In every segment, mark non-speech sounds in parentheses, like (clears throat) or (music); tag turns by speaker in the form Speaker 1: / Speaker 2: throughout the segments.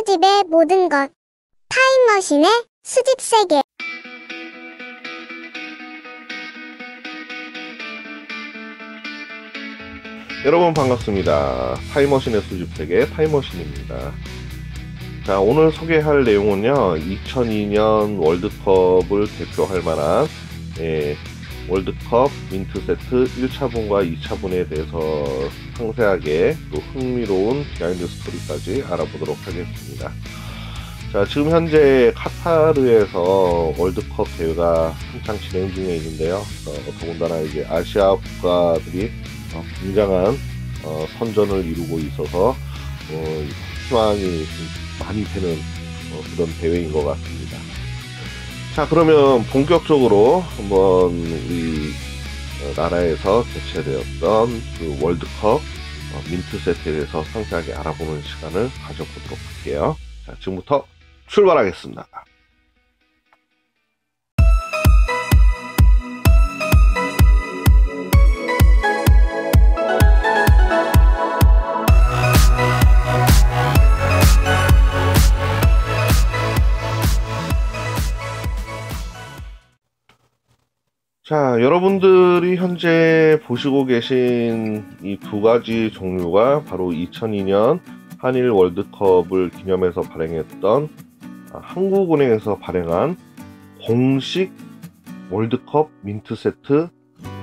Speaker 1: 수집의 모든 것. 타임머신의 수집 세계.
Speaker 2: 여러분 반갑습니다. 타임머신의 수집 세계 타임머신입니다. 자, 오늘 소개할 내용은요, 2002년 월드컵을 대표할 만한, 예, 월드컵 민트 세트 1차분과 2차분에 대해서 상세하게 또 흥미로운 behind story까지 알아보도록 하겠습니다. 자, 지금 현재 카타르에서 월드컵 대회가 한창 진행 중에 있는데요. 어, 더군다나 이제 아시아 국가들이 어, 굉장한 어, 선전을 이루고 있어서 어, 희망이 좀 많이 되는 어, 그런 대회인 것 같습니다. 자 그러면 본격적으로 한번 우리 어, 나라에서 개최되었던 그 월드컵 어, 민트 세트에 대해서 상세하게 알아보는 시간을 가져보도록 할게요. 자 지금부터 출발하겠습니다. 자, 여러분들이 현재 보시고 계신 이 두 가지 종류가 바로 2002년 한일 월드컵을 기념해서 발행했던 아, 한국은행에서 발행한 공식 월드컵 민트 세트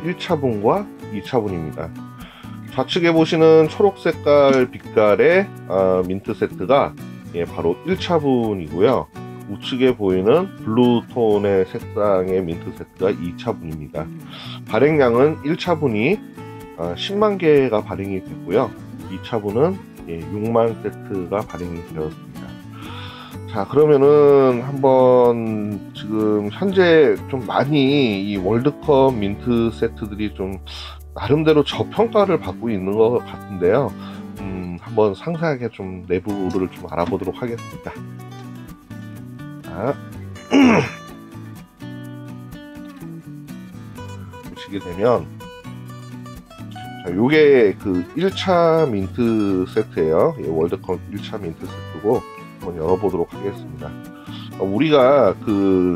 Speaker 2: 1차분과 2차분입니다. 좌측에 보시는 초록 색깔 빛깔의 아, 민트 세트가 예, 바로 1차분이고요. 우측에 보이는 blue tone의 색상의 민트 세트가 2차분입니다. 발행량은 1차분이 10만 개가 발행이 됐고요. 2차분은 6만 세트가 발행이 되었습니다. 자, 그러면은 한번 지금 현재 좀 많이 이 월드컵 민트 세트들이 좀 나름대로 저평가를 받고 있는 것 같은데요. 음, 한번 상세하게 좀 내부를 좀 알아보도록 하겠습니다. (clears throat) 자, 보시게 되면 자, 요게 그 1차 민트 세트예요. 예, 월드컵 1차 민트 세트고 한번 열어보도록 하겠습니다. 어, 우리가 그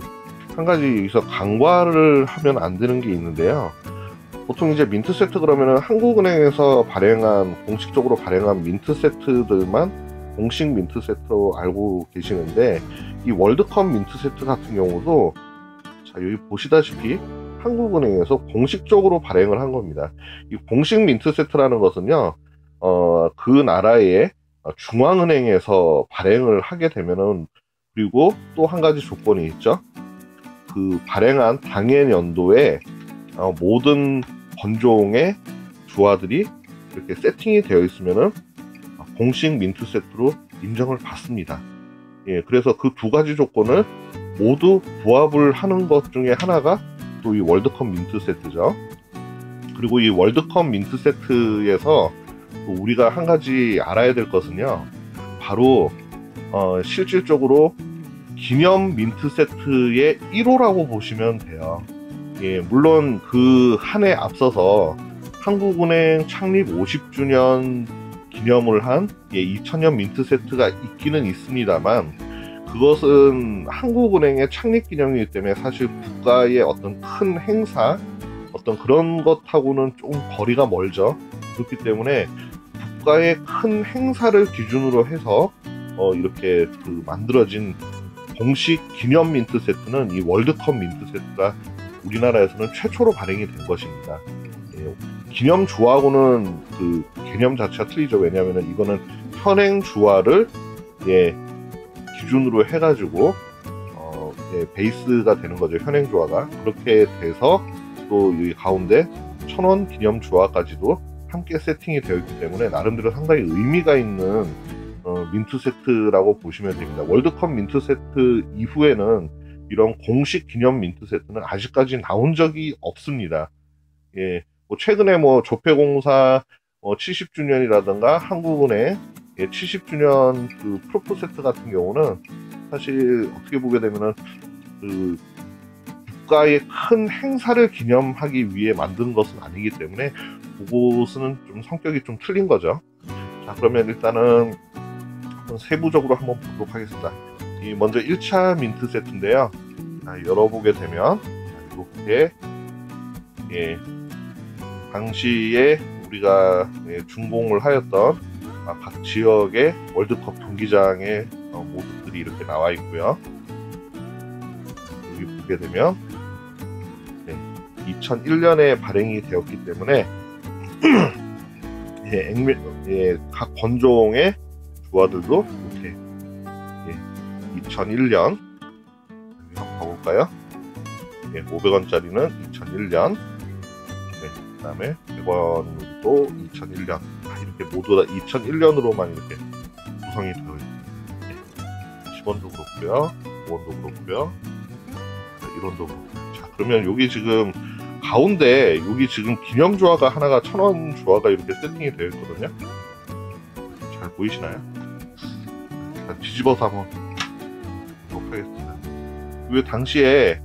Speaker 2: 한 가지 여기서 간과를 하면 안 되는 게 있는데요. 보통 이제 민트 세트 그러면은 한국은행에서 발행한 공식적으로 발행한 민트 세트들만 공식 민트 세트로 알고 계시는데 이 월드컵 민트 세트 같은 경우도 자 여기 보시다시피 한국은행에서 공식적으로 발행을 한 겁니다. 이 공식 민트 세트라는 것은요, 어, 그 나라의 중앙은행에서 발행을 하게 되면은 그리고 또 한 가지 조건이 있죠. 그 발행한 당해 연도에 어, 모든 번종의 주화들이 이렇게 세팅이 되어 있으면은 공식 민트 세트로 인정을 받습니다. 예, 그래서 그 두 가지 조건을 모두 부합을 하는 것 중에 하나가 또 이 월드컵 민트 세트죠. 그리고 이 월드컵 민트 세트에서 우리가 한 가지 알아야 될 것은요. 바로 어, 실질적으로 기념 민트 세트의 1호라고 보시면 돼요. 예, 물론 그 한 해 앞서서 한국은행 창립 50주년 기념을 한 예, 2000년 민트 세트가 있기는 있습니다만 그것은 한국은행의 창립 기념이기 때문에 사실 국가의 어떤 큰 행사 어떤 그런 것하고는 좀 거리가 멀죠. 그렇기 때문에 국가의 큰 행사를 기준으로 해서 어, 이렇게 그 만들어진 공식 기념 민트 세트는 이 월드컵 민트 세트가 우리나라에서는 최초로 발행이 된 것입니다. 예, 기념 주화하고는 그 개념 자체가 틀리죠. 왜냐하면 이거는 현행 주화를 예, 기준으로 해가지고 어, 예, 베이스가 되는 거죠. 현행 주화가 그렇게 돼서 또이 가운데 천원 기념 주화까지도 함께 세팅이 되어 있기 때문에 나름대로 상당히 의미가 있는 어, 민트 세트라고 보시면 됩니다. 월드컵 민트 세트 이후에는 이런 공식 기념 민트 세트는 아직까지 나온 적이 없습니다. 예, 뭐 최근에 뭐 조폐공사 어, 70주년이라든가 한국은행 예, 70주년 그 프로포 세트 같은 경우는 사실 어떻게 보게 되면은 그 국가의 큰 행사를 기념하기 위해 만든 것은 아니기 때문에 그것은 좀 성격이 좀 틀린 거죠. 자 그러면 일단은 세부적으로 한번 보도록 하겠습니다. 이 먼저 1차 민트 세트인데요. 자, 열어보게 되면 이렇게 예, 당시에 우리가 예, 준공을 하였던 아, 각 지역의 월드컵 경기장의 어, 모습들이 이렇게 나와 있고요. 여기 보게 되면 네, 2001년에 발행이 되었기 때문에 (clears throat) 예, 액면, 예, 각 번종의 주화들도 이렇게 예, 2001년 한번 봐볼까요? 예, 500원짜리는 2001년 네, 그 다음에 100원도 2001년 아, 이렇게 모두 다 2001년으로만 이렇게 구성이 되어 있습니다. 예, 10원도 그렇고요 5원도 그렇고요 1원도 그렇고요 자 그러면 여기 지금 가운데 여기 지금 기념주화가 하나가 천원 주화가 이렇게 세팅이 되어 있거든요 잘 보이시나요? 자, 뒤집어서 한번 보도록 하겠습니다 왜 당시에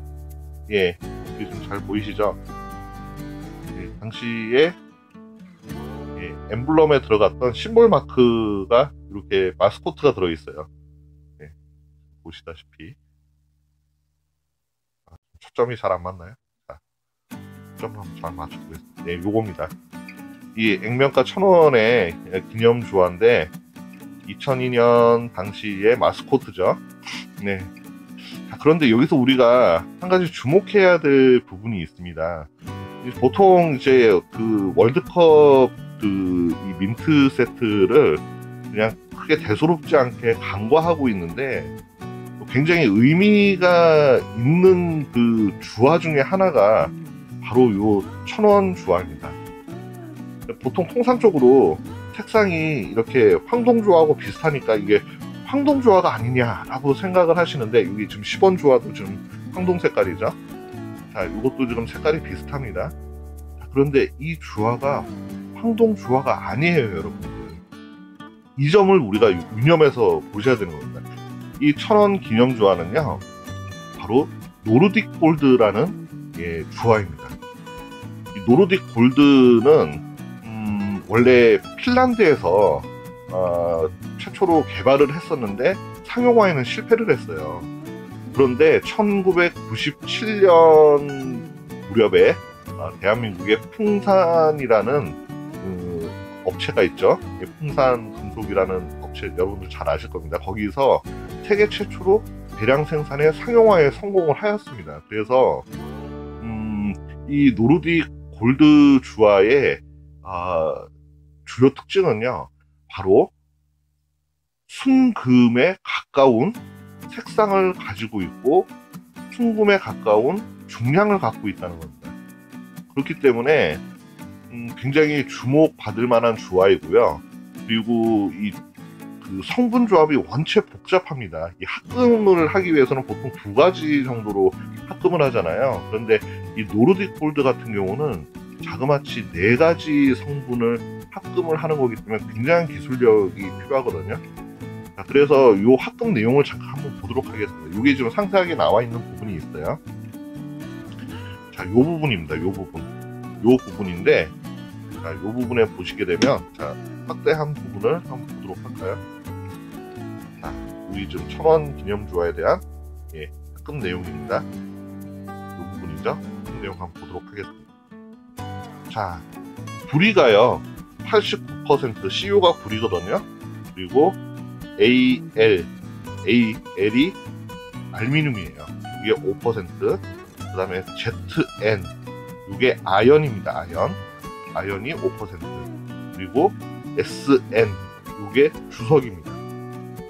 Speaker 2: 예좀잘 보이시죠? 예, 당시에 예, 엠블럼에 들어갔던 심볼 마크가 이렇게 마스코트가 들어있어요. 예, 보시다시피. 아, 초점이 잘 안 맞나요? 자, 초점 한번 잘 맞춰보겠습니다. 네 요겁니다. 이 액면가 천원의 기념 주화인데 2002년 당시의 마스코트죠. 네. 자, 그런데 여기서 우리가 한 가지 주목해야 될 부분이 있습니다. 보통 이제 그 월드컵 그이 민트 세트를 그냥 크게 대수롭지 않게 간과하고 있는데 굉장히 의미가 있는 그 주화 중에 하나가 바로 요 천원 주화입니다. 보통 통상적으로 색상이 이렇게 황동주화하고 비슷하니까 이게 황동주화가 아니냐라고 생각을 하시는데 여기 지금 10원 주화도 지금 황동 색깔이죠. 자, 이것도 지금 색깔이 비슷합니다. 자, 그런데 이 주화가 황동 주화가 아니에요, 여러분들. 이 점을 우리가 유념해서 보셔야 되는 겁니다. 이 천원 기념 주화는요, 바로 노르딕 골드라는 예, 주화입니다. 이 노르딕 골드는 음, 원래 핀란드에서 어, 최초로 개발을 했었는데 상용화에는 실패를 했어요. 그런데 1997년 무렵에 어, 대한민국의 풍산이라는 그 업체가 있죠. 풍산 금속이라는 업체 여러분들 잘 아실 겁니다. 거기서 세계 최초로 대량 생산에 상용화에 성공을 하였습니다. 그래서 음, 이 노르딕 골드 주화의 아, 주요 특징은요. 바로 순금에 가까운 색상을 가지고 있고 순금에 가까운 중량을 갖고 있다는 겁니다. 그렇기 때문에 음, 굉장히 주목받을 만한 주화이고요. 그리고 이 그 성분 조합이 원체 복잡합니다. 이 합금을 하기 위해서는 보통 두 가지 정도로 합금을 하잖아요. 그런데 이 노르딕 골드 같은 경우는 자그마치 네 가지 성분을 합금을 하는 거기 때문에 굉장한 기술력이 필요하거든요. 자, 그래서 이 합금 내용을 잠깐 한번 보도록 하겠습니다. 이게 지금 상세하게 나와 있는 부분이 있어요. 자, 이 부분입니다. 이 부분. 이 부분인데, 자, 이 부분에 보시게 되면, 자, 확대한 부분을 한번 보도록 할까요? 자, 우리 지금 천원 기념주화에 대한, 예, 합금 내용입니다. 이 부분이죠. 합금 내용 한번 보도록 하겠습니다. 자, 구리가요, 89% CU가 구리거든요. 그리고 AL, AL이 알미늄이에요. 이게 5%, 그 다음에 ZN, 이게 아연입니다. 아연. 아연이 5%. 그리고 SN, 이게 주석입니다.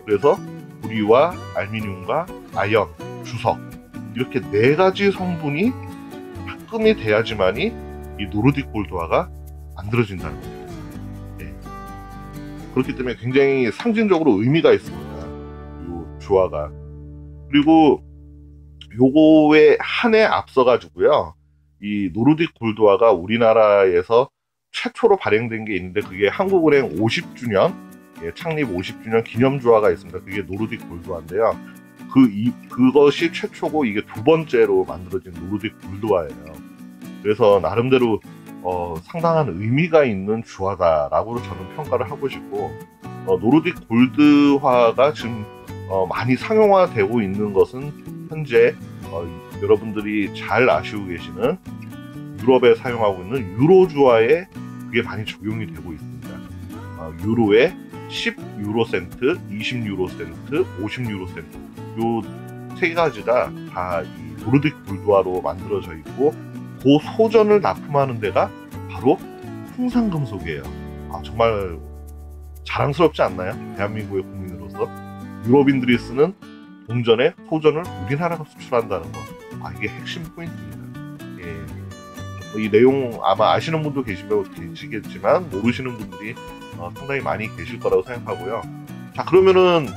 Speaker 2: 그래서 구리와 알미늄과 아연, 주석. 이렇게 네 가지 성분이 합금이 돼야지만이 이 노르딕 골드화가 만들어진다는 거예요. 그렇기 때문에 굉장히 상징적으로 의미가 있습니다. 이 주화가. 그리고 요거에 한 해 앞서 가지고요. 이 노르딕 골드화가 우리나라에서 최초로 발행된 게 있는데 그게 한국은행 50주년 예, 창립 50주년 기념주화가 있습니다. 그게 노르딕 골드화인데요. 그 이, 그것이 최초고 이게 두 번째로 만들어진 노르딕 골드화예요. 그래서 나름대로 어, 상당한 의미가 있는 주화다라고 저는 평가를 하고 싶고 어, Nordic gold화가 지금 어, 많이 상용화되고 있는 것은 현재 어, 여러분들이 잘 아시고 계시는 유럽에 사용하고 있는 유로주화에 그게 많이 적용이 되고 있습니다. 어, 유로에 10유로 센트, 20유로 센트, 50유로 센트 요 세 가지가 다 이 Nordic gold화로 만들어져 있고 그 소전을 납품하는 데가 바로 풍산금속이에요. 아, 정말 자랑스럽지 않나요? 대한민국의 국민으로서 유럽인들이 쓰는 동전의 소전을 우리나라가 수출한다는 거. 아, 이게 핵심 포인트입니다. 예. 뭐이 내용 아마 아시는 분도 계시면 계시겠지만 모르시는 분들이 어, 상당히 많이 계실 거라고 생각하고요. 자, 그러면은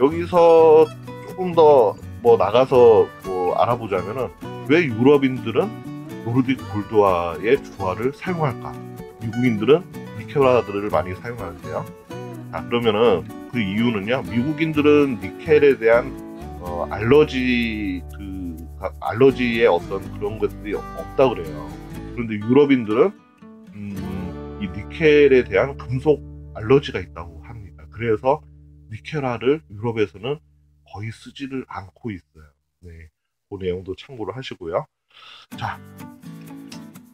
Speaker 2: 여기서 조금 더 뭐 나가서 뭐 알아보자면은 왜 유럽인들은 노르딕 골드화의 주화를 사용할까? 미국인들은 니켈화들을 많이 사용하는데요. 자, 그러면은 그 이유는요. 미국인들은 니켈에 대한 어, 알러지 그 알러지의 어떤 그런 것들이 없다 그래요. 그런데 유럽인들은 음, 이 니켈에 대한 금속 알러지가 있다고 합니다. 그래서 니켈화를 유럽에서는 거의 쓰지를 않고 있어요. 네, 그 내용도 참고를 하시고요. 자,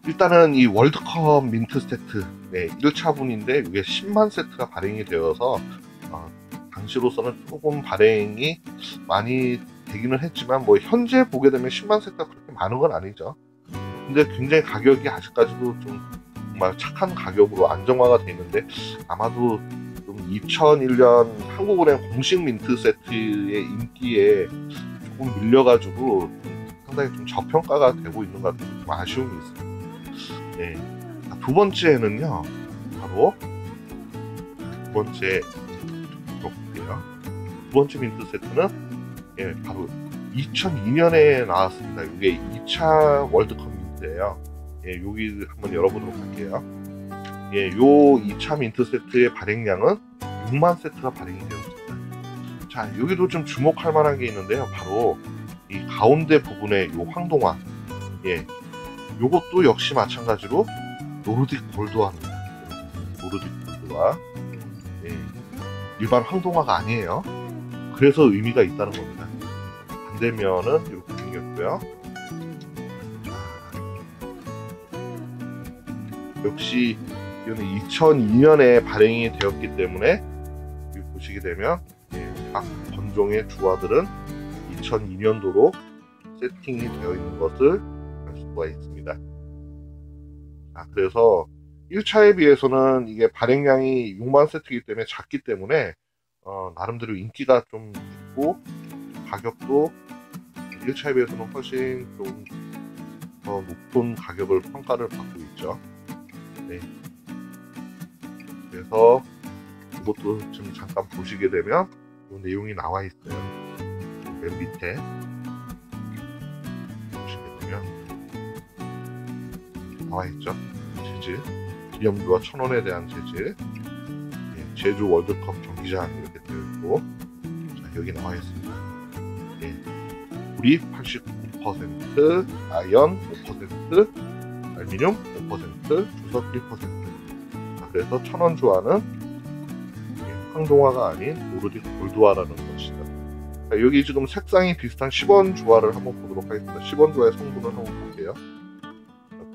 Speaker 2: 일단은 이 월드컵 민트 세트, 네, 1차분인데 이게 10만 세트가 발행이 되어서 어, 당시로서는 조금 발행이 많이 되기는 했지만 뭐 현재 보게 되면 10만 세트가 그렇게 많은 건 아니죠. 근데 굉장히 가격이 아직까지도 좀 정말 착한 가격으로 안정화가 돼 있는데 아마도 좀 2001년 한국은행 공식 민트 세트의 인기에 조금 밀려가지고 좀 상당히 좀 저평가가 되고 있는 것 같아서 좀 아쉬움이 있습니다. 네. 두 번째는요, 바로 두 번째 볼게요. 두 번째 민트 세트는 예, 바로 2002년에 나왔습니다. 이게 2차 월드컵 민트예요. 예, 여기 한번 열어보도록 할게요. 예, 요 2차 민트 세트의 발행량은 6만 세트가 발행이 되었습니다. 자, 여기도 좀 주목할 만한 게 있는데요. 바로 이 가운데 부분의 요 황동화. 예, 요것도 역시 마찬가지로 노르딕 골드화입니다. 노르딕 골드화. 예, 일반 황동화가 아니에요. 그래서 의미가 있다는 겁니다. 반대면은 이렇게 생겼고요. 역시 이거는 2002년에 발행이 되었기 때문에 보시게 되면 예, 각 건종의 주화들은 2002년도로 세팅이 되어 있는 것을 알 수가 있습니다. 자, 그래서 1차에 비해서는 이게 발행량이 6만 세트이기 때문에 작기 때문에 어, 나름대로 인기가 좀 있고 가격도 1차에 비해서는 훨씬 좀 더 높은 가격을 평가를 받고 있죠. 네. 그래서 이것도 지금 잠깐 보시게 되면 이 내용이 나와 있어요. 맨 밑에 있죠. 재질 기념주와 천원에 대한 재질 예, 제주 월드컵 경기장 이렇게 되어 있고 자, 여기 나와 있습니다. 예, 물이 89%, 아연 5%, 알미늄 5%, 주석 1%. 자, 그래서 천원 주화는 예, 황동화가 아닌 노르딕 골드화라는 것이다. 자, 여기 지금 색상이 비슷한 10원 주화를 한번 보도록 하겠습니다. 10원 주화의 성분을 한번 볼게요.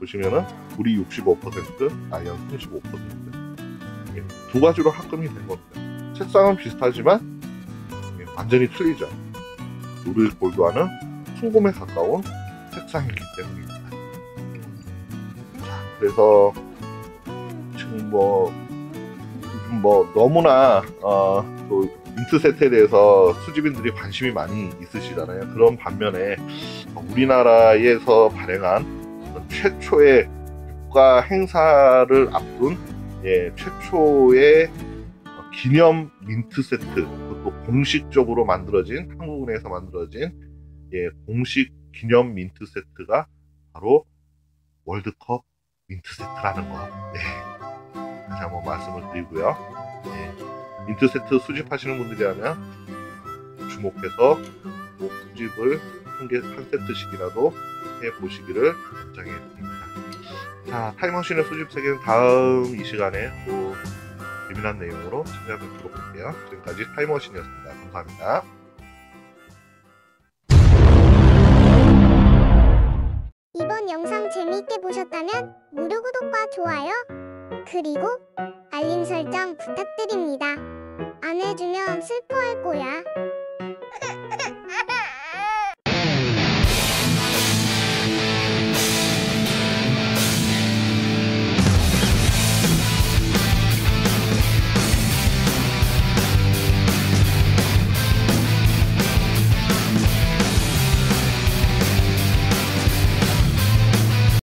Speaker 2: 자, 보시면은 물이 65%, 아연 35%. 예, 두 가지로 합금이 된 겁니다. 색상은 비슷하지만 예, 완전히 틀리죠. 노르딕 골드화는 풍금에 가까운 색상이기 때문입니다. 자, 그래서 지금 뭐, 뭐 너무나 어, 또 민트 세트에 대해서 수집인들이 관심이 많이 있으시잖아요. 그런 반면에 우리나라에서 발행한 최초의 국가 행사를 앞둔 예, 최초의 기념 민트 세트, 그것도 공식적으로 만들어진 한국은행에서 만들어진 예, 공식 기념 민트 세트가 바로 월드컵 민트 세트라는 거. 네. 다시 한번 말씀을 드리고요. 네. 민트 세트 수집하시는 분들이라면 주목해서 뭐 수집을 한 개, 한 세트씩이라도 해 보시기를 권장해 드립니다. 자, 타임머신의 수집 세계는 다음 이 시간에 또
Speaker 1: 재미난 내용으로 찾아뵙도록 할게요. 지금까지 타임머신이었습니다. 감사합니다.